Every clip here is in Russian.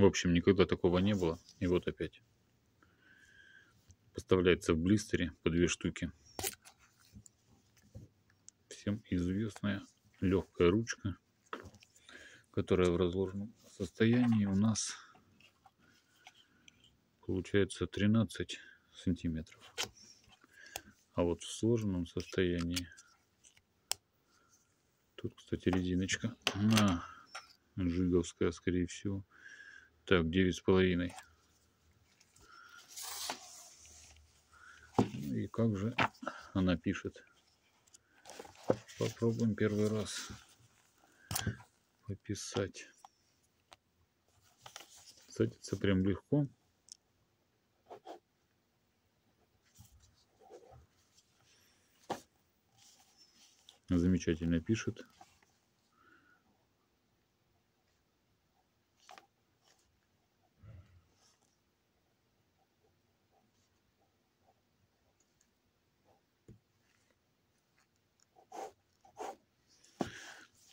В общем, никогда такого не было. И вот опять. Поставляется в блистере по две штуки. Всем известная легкая ручка, которая в разложенном состоянии у нас получается 13 сантиметров. А вот в сложенном состоянии тут, кстати, резиночка на жиговская, скорее всего. Так, девять с половиной. И как же она пишет? Попробуем первый раз пописать. Садится прям легко. Замечательно пишет.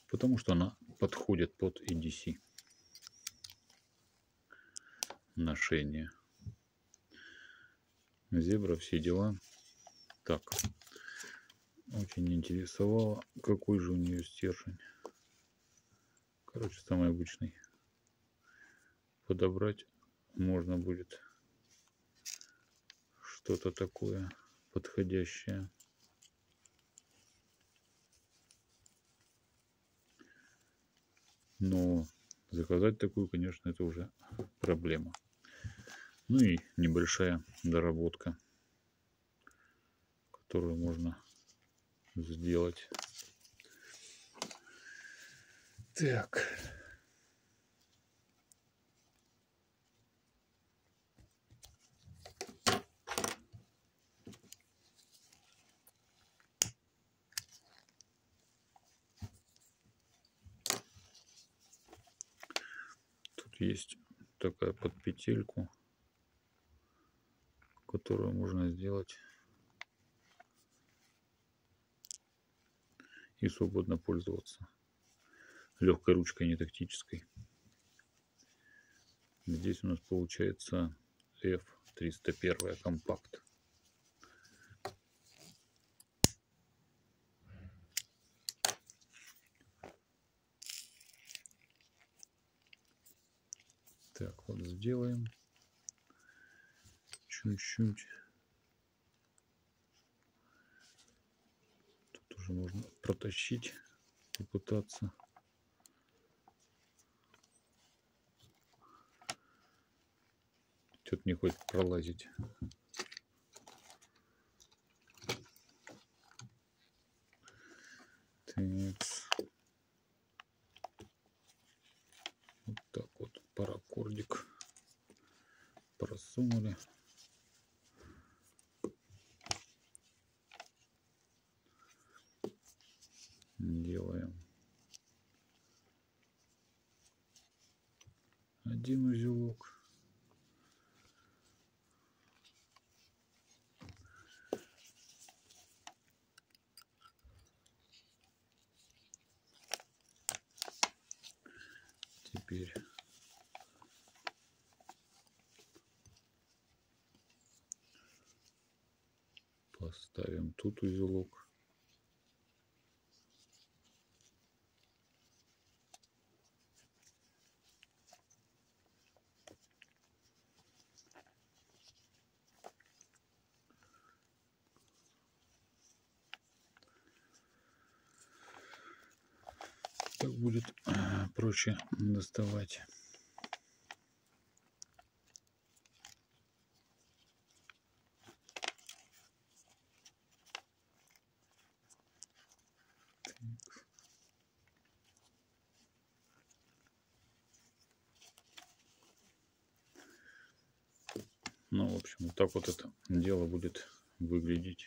Потому что она подходит под EDC ношение. Зебра, все дела. Так, очень интересовало, какой же у нее стержень. Короче, самый обычный. Подобрать можно будет что-то такое подходящее. Но заказать такую, конечно, это уже проблема. Ну и небольшая доработка, которую можно сделать. Так. Есть такая под петельку, которую можно сделать и свободно пользоваться легкой ручкой, не тактической. Здесь у нас получается F301 компакт. Так, вот сделаем чуть-чуть. Тут уже можно протащить, попытаться. Что-то не хочет пролазить. Так. Просунули. Делаем один узелок. Теперь Ставим тут узелок. Так будет э, проще доставать. В общем, вот так вот это дело будет выглядеть.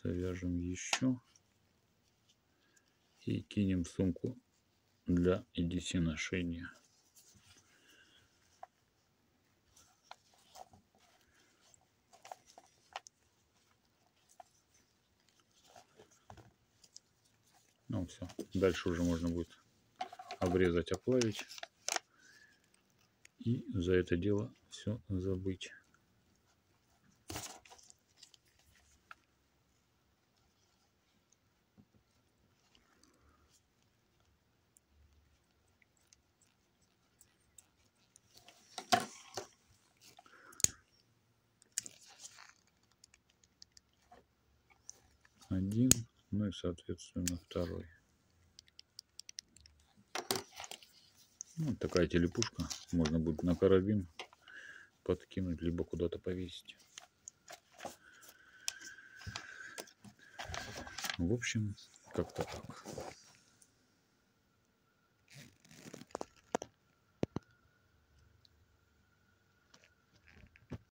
Завяжем еще и кинем сумку для EDC ношения. Ну все, дальше уже можно будет обрезать, оплавить. И за это дело все забыть. один, ну и соответственно второй. Вот такая телепушка. Можно будет на карабин подкинуть, либо куда-то повесить. В общем, как-то так.